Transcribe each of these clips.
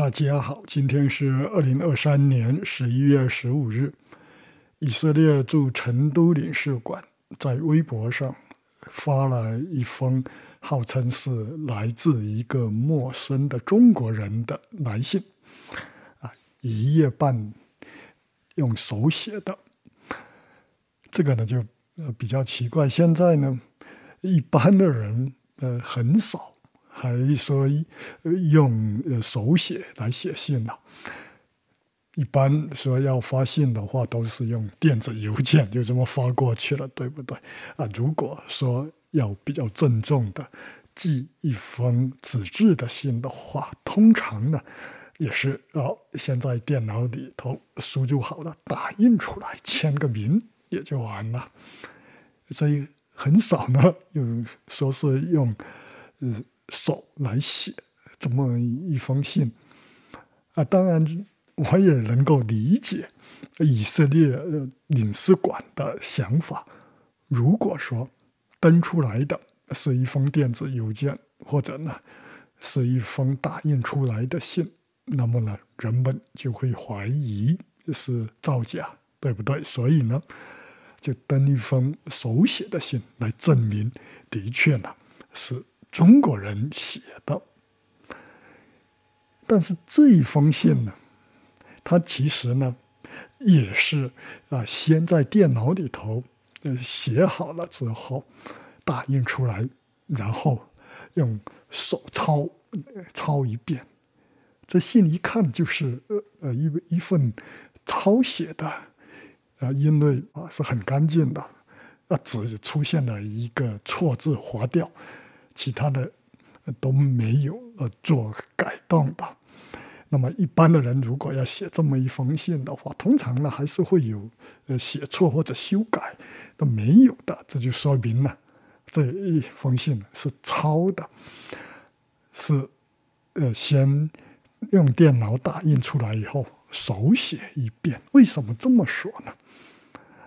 大家好，今天是二零二三年十一月十五日。以色列驻成都领事馆在微博上发了一封号称是来自一个陌生的中国人的来信，啊，一页半用手写的。这个呢就呃比较奇怪，现在呢一般的人呃很少。还说用手写来写信呢？一般说要发信的话，都是用电子邮件，就这么发过去了，对不对？啊，如果说要比较郑重的寄一封纸质的信的话，通常呢也是哦，先在电脑里头输入好了，打印出来，签个名也就完了。所以很少呢，有说是用呃。手来写这么一封信啊，当然我也能够理解以色列领事馆的想法。如果说登出来的是一封电子邮件，或者呢是一封打印出来的信，那么呢人们就会怀疑是造假，对不对？所以呢，就登一封手写的信来证明，的确呢是。中国人写的，但是这一封信呢，它其实呢也是啊，先在电脑里头写好了之后打印出来，然后用手抄抄一遍。这信一看就是呃呃一一份抄写的啊，因为啊是很干净的，啊只出现了一个错字划掉。其他的都没有呃做改动的。那么一般的人如果要写这么一封信的话，通常呢还是会有呃写错或者修改都没有的。这就说明了这一封信是抄的，是呃先用电脑打印出来以后手写一遍。为什么这么说呢？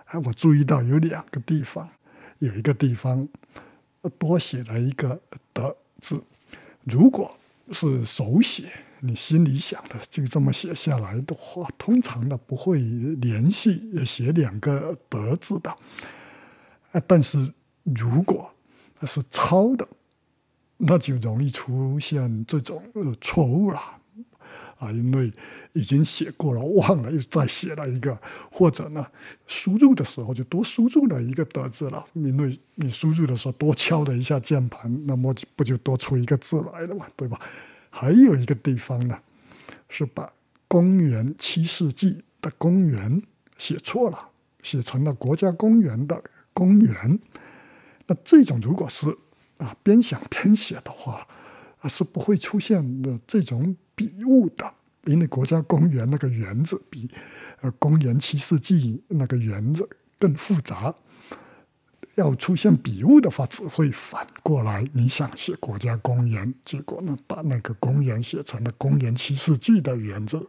啊，我注意到有两个地方，有一个地方。多写了一个的字，如果是手写，你心里想的就这么写下来的话，通常呢不会连续写两个德字的。啊，但是如果是抄的，那就容易出现这种错误了。啊，因为已经写过了，忘了又再写了一个，或者呢，输入的时候就多输入了一个的字了。因为你输入的时候多敲了一下键盘，那么不就多出一个字来了嘛，对吧？还有一个地方呢，是把公元七世纪的公元写错了，写成了国家公园的公园。那这种如果是啊边想边写的话，啊是不会出现的这种。笔误的，因为国家公园那个“园”字比呃公元七世纪那个“园”字更复杂，要出现笔误的话，只会反过来。你想写国家公园，结果呢把那个公园写成了公元七世纪的“园”字，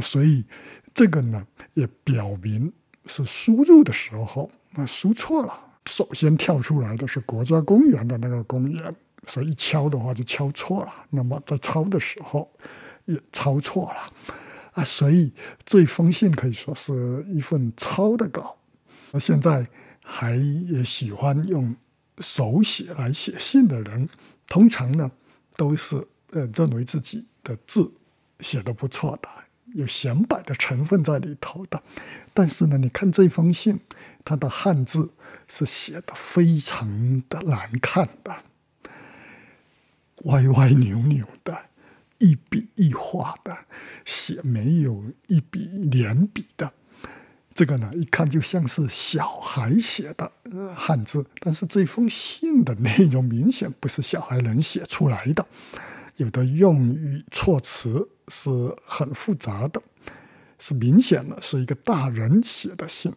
所以这个呢也表明是输入的时候啊输错了。首先跳出来的是国家公园的那个公园。所以一敲的话就敲错了，那么在抄的时候也抄错了啊！所以这封信可以说是一份抄的稿。那现在还也喜欢用手写来写信的人，通常呢都是呃认为自己的字写的不错的，有显摆的成分在里头的。但是呢，你看这封信，它的汉字是写的非常的难看的。歪歪扭扭的，一笔一画的写，没有一笔连笔的，这个呢，一看就像是小孩写的汉字。但是这封信的内容明显不是小孩能写出来的，有的用语措辞是很复杂的，是明显的是一个大人写的信。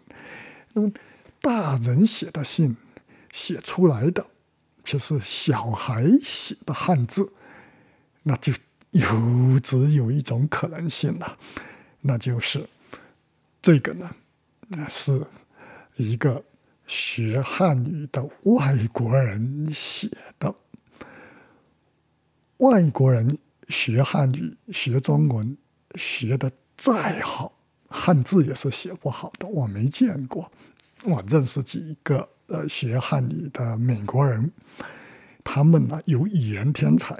那么大人写的信写出来的。其实小孩写的汉字，那就有只有一种可能性了，那就是这个呢，那是一个学汉语的外国人写的。外国人学汉语、学中文学的再好，汉字也是写不好的。我没见过，我认识几个呃学汉语的美国人，他们呢有语言天才，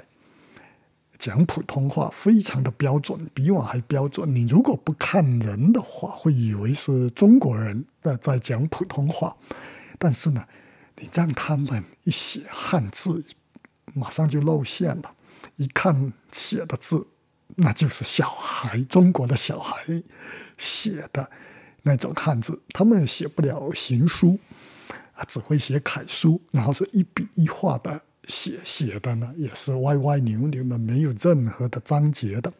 讲普通话非常的标准，比我还标准。你如果不看人的话，会以为是中国人在在讲普通话，但是呢，你让他们一写汉字，马上就露馅了。一看写的字，那就是小孩，中国的小孩写的那种汉字。他们写不了行书啊，只会写楷书，然后是一笔一画的写，写的呢也是歪歪扭扭的，没有任何的章节的。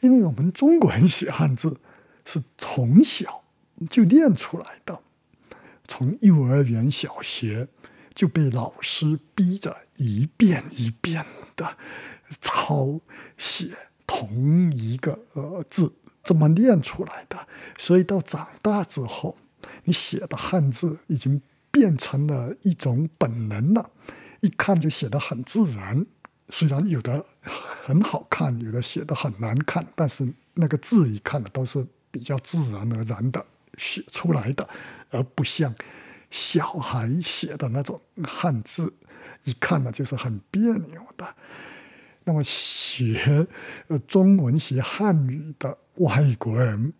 因为我们中国人写汉字是从小就练出来的，从幼儿园、小学就被老师逼着一遍一遍。的抄写同一个呃字，这么练出来的，所以到长大之后，你写的汉字已经变成了一种本能了，一看就写的很自然。虽然有的很好看，有的写的很难看，但是那个字一看呢，都是比较自然而然的写出来的，而不像。小孩写的那种汉字，一看呢就是很别扭的。那么学呃中文、学汉语的外国人，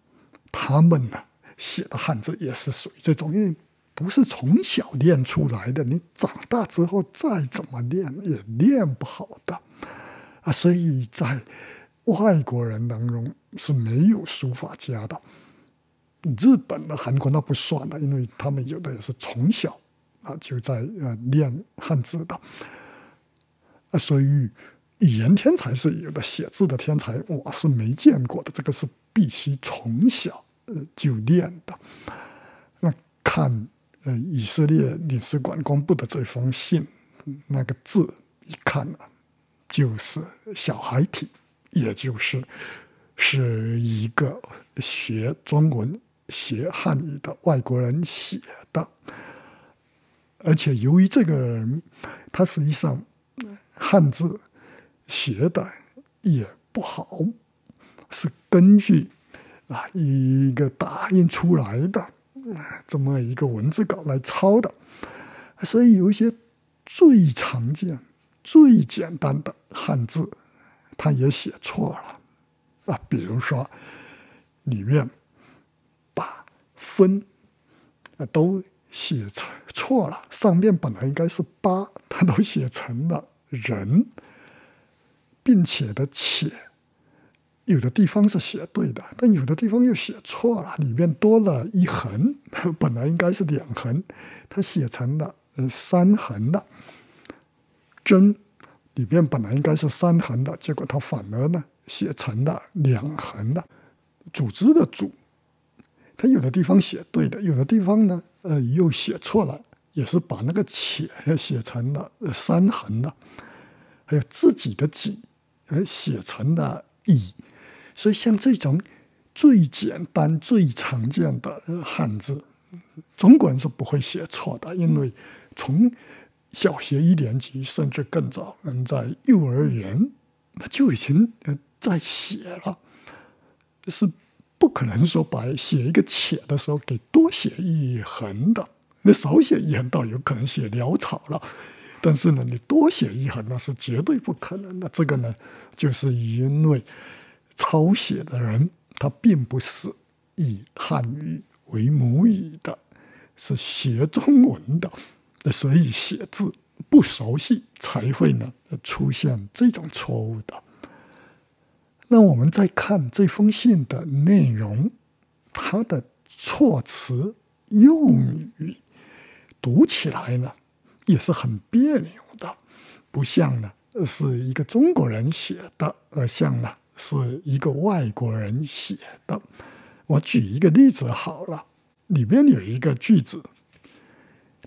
他们呢写的汉字也是属于这种，因为不是从小练出来的，你长大之后再怎么练也练不好的啊。所以在外国人当中是没有书法家的。日本的、韩国那不算了，因为他们有的也是从小啊就在呃练汉字的啊，所以语言天才是有的，写字的天才我是没见过的，这个是必须从小呃就练的。那看呃以色列领事馆公布的这封信，那个字一看啊，就是小孩体，也就是是一个学中文。学汉语的外国人写的，而且由于这个人他实际上汉字写的也不好，是根据啊一个打印出来的这么一个文字稿来抄的，所以有一些最常见、最简单的汉字，他也写错了啊，比如说里面把。分啊，都写成错了。上面本来应该是八，他都写成了人，并且的且，有的地方是写对的，但有的地方又写错了，里面多了一横，本来应该是两横，他写成了呃三横的。真里面本来应该是三横的，结果他反而呢写成了两横的。组织的组。他有的地方写对的，有的地方呢，呃，又写错了，也是把那个“且”写成了三横的，还有自己的“己”而写成了“乙”，所以像这种最简单、最常见的汉字，中国人是不会写错的，因为从小学一年级甚至更早，人在幼儿园那就已经在写了，是。不可能说把写一个“且”的时候给多写一横的，那少写一横倒有可能写潦草了，但是呢，你多写一横那是绝对不可能的。这个呢，就是因为抄写的人他并不是以汉语为母语的，是学中文的，所以写字不熟悉才会呢出现这种错误的。那我们再看这封信的内容，它的措辞用语读起来呢，也是很别扭的，不像呢是一个中国人写的，而像呢是一个外国人写的。我举一个例子好了，里边有一个句子。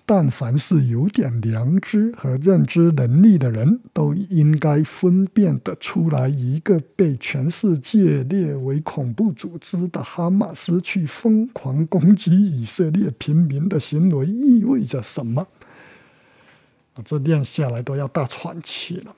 但凡是有点良知和认知能力的人，都应该分辨得出来，一个被全世界列为恐怖组织的哈马斯去疯狂攻击以色列平民的行为意味着什么。啊，这念下来都要大喘气了。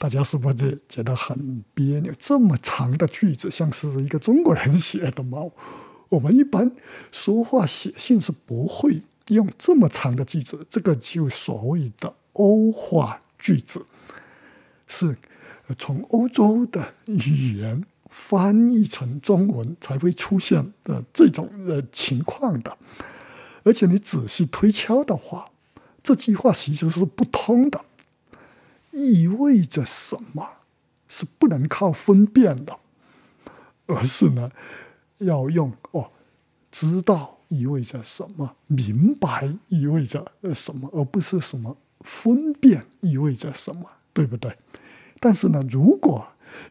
大家是不是觉得很别扭？这么长的句子，像是一个中国人写的吗？我们一般说话写信是不会用这么长的句子，这个就所谓的欧化句子，是从欧洲的语言翻译成中文才会出现的这种呃情况的。而且你仔细推敲的话，这句话其实是不通的，意味着什么？是不能靠分辨的，而是呢？要用哦，知道意味着什么，明白意味着什么，而不是什么分辨意味着什么，对不对？但是呢，如果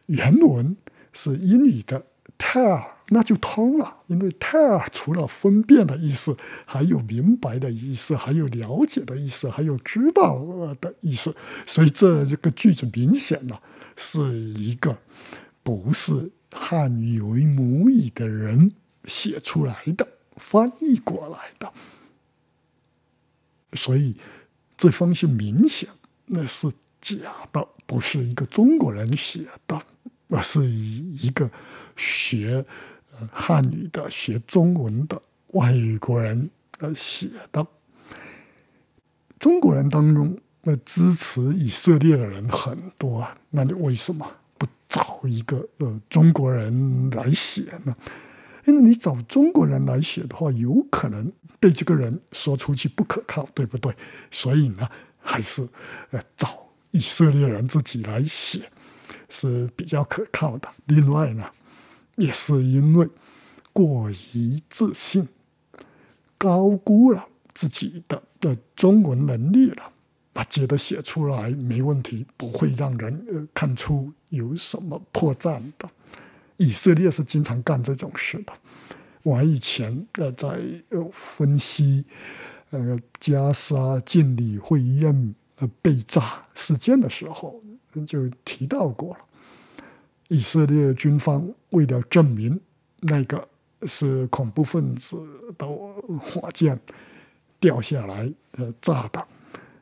原文是英语的 tell，那就通了，因为 tell 除了分辨的意思，还有明白的意思，还有了解的意思，还有知道的意思，所以这这个句子明显呢是一个不是。汉语为母语的人写出来的、翻译过来的，所以这封信明显那是假的，不是一个中国人写的，而是一个学汉语的、学中文的外语国人呃写的。中国人当中，那支持以色列的人很多啊，那你为什么？不找一个呃中国人来写呢？因为你找中国人来写的话，有可能被这个人说出去不可靠，对不对？所以呢，还是呃找以色列人自己来写是比较可靠的。另外呢，也是因为过于自信，高估了自己的的中文能力了。把觉得写出来没问题，不会让人呃看出有什么破绽的。以色列是经常干这种事的。我以前呃在呃分析呃加沙建理会院呃被炸事件的时候，就提到过了。以色列军方为了证明那个是恐怖分子的火箭掉下来呃炸的。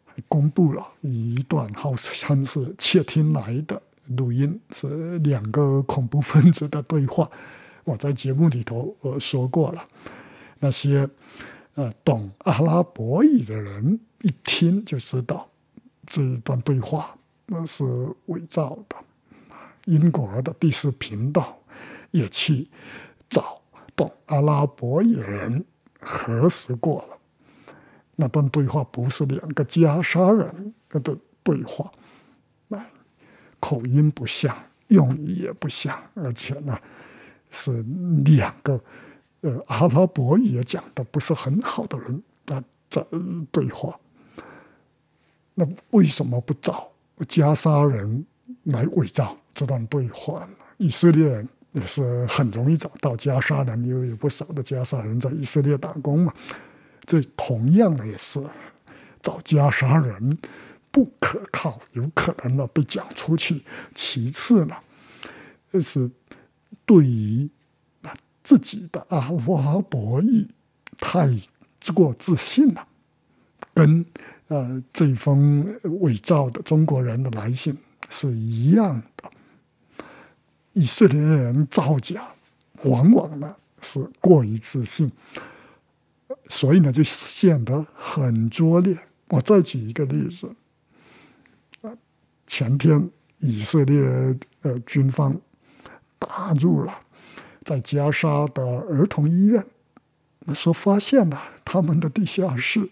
还公布了一段好像是窃听来的录音，是两个恐怖分子的对话。我在节目里头呃说过了，那些呃懂阿拉伯语的人一听就知道这一段对话那是伪造的。英国的第四频道也去找懂阿拉伯语人核实过了。那段对话不是两个加沙人的对话，那口音不像，用语也不像，而且呢是两个呃阿拉伯语也讲的不是很好的人啊在对话。那为什么不找加沙人来伪造这段对话呢？以色列人也是很容易找到加沙的，因为有不少的加沙人在以色列打工嘛。这同样的也是找加沙人不可靠，有可能呢被讲出去。其次呢，就是对于自己的阿拉伯语太过自信了，跟呃这封伪造的中国人的来信是一样的。以色列人造假，往往呢是过于自信。所以呢，就显得很拙劣。我再举一个例子，啊，前天以色列呃军方打入了在加沙的儿童医院，说发现了他们的地下室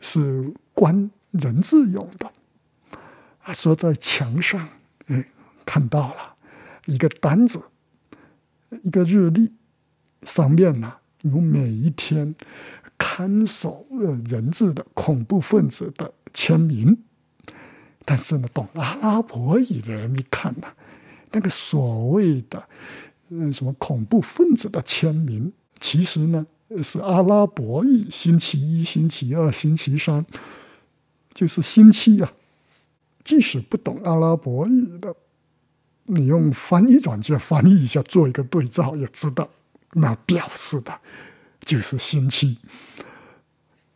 是关人质用的，啊，说在墙上哎看到了一个单子，一个日历，上面呢。有每一天看守人质的恐怖分子的签名，但是呢，懂阿拉伯语的人一看呢，那个所谓的嗯什么恐怖分子的签名，其实呢是阿拉伯语，星期一、星期二、星期三，就是星期呀。即使不懂阿拉伯语的，你用翻译软件翻译一下，做一个对照，也知道。那表示的，就是星期，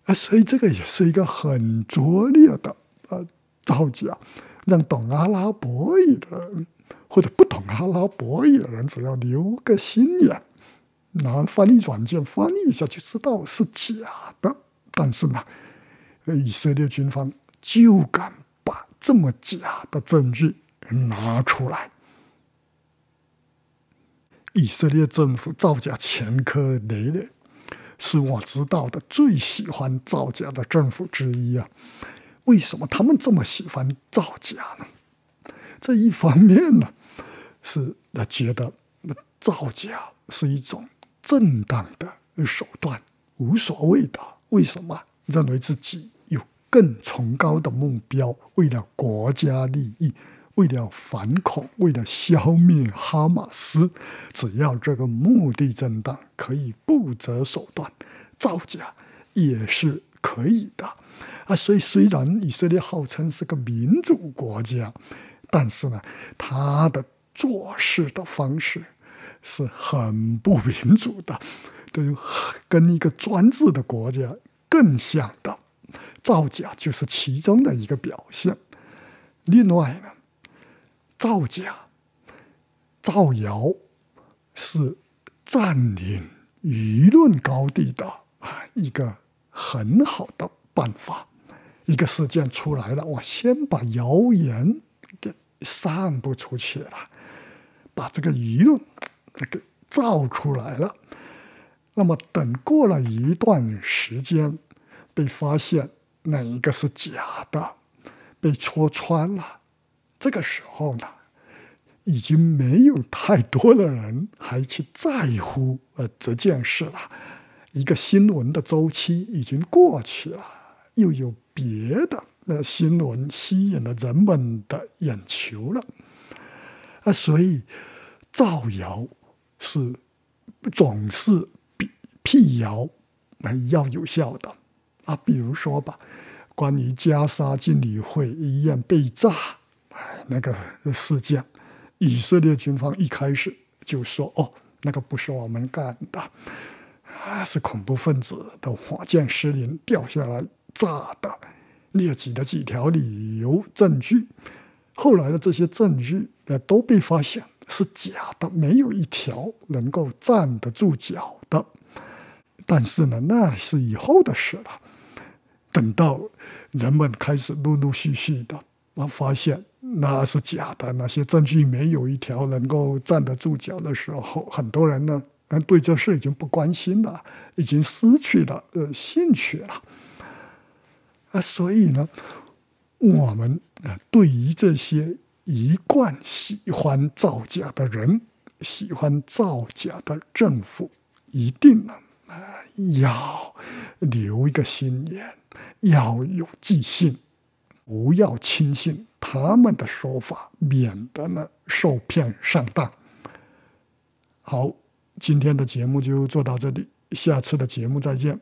啊，所以这个也是一个很拙劣的呃造假，让懂阿拉伯语的人或者不懂阿拉伯语的人，只要留个心眼，拿翻译软件翻译一下就知道是假的。但是呢，以色列军方就敢把这么假的证据拿出来。以色列政府造假前科累累，是我知道的最喜欢造假的政府之一啊。为什么他们这么喜欢造假呢？这一方面呢，是觉得造假是一种正当的手段，无所谓的。为什么？认为自己有更崇高的目标，为了国家利益。为了反恐，为了消灭哈马斯，只要这个目的正当，可以不择手段造假也是可以的啊。所以，虽然以色列号称是个民主国家，但是呢，他的做事的方式是很不民主的，对，跟一个专制的国家更像的。造假就是其中的一个表现。另外呢。造假、造谣是占领舆论高地的啊一个很好的办法。一个事件出来了，我先把谣言给散布出去了，把这个舆论给造出来了。那么等过了一段时间，被发现哪一个是假的，被戳穿了。这个时候呢，已经没有太多的人还去在乎呃这件事了。一个新闻的周期已经过去了，又有别的那新闻吸引了人们的眼球了。啊，所以造谣是总是比辟谣要有效的啊。比如说吧，关于加沙经理会医院被炸。那个事件，以色列军方一开始就说：“哦，那个不是我们干的，啊，是恐怖分子的火箭失灵掉下来炸的。”列举了几条理由证据，后来的这些证据呃都被发现是假的，没有一条能够站得住脚的。但是呢，那是以后的事了。等到人们开始陆陆续续的，啊，发现。那是假的，那些证据没有一条能够站得住脚的时候，很多人呢，对这事已经不关心了，已经失去了呃兴趣了。啊，所以呢，我们啊，对于这些一贯喜欢造假的人，喜欢造假的政府，一定呢啊要留一个心眼，要有记性，不要轻信。他们的说法，免得呢受骗上当。好，今天的节目就做到这里，下次的节目再见。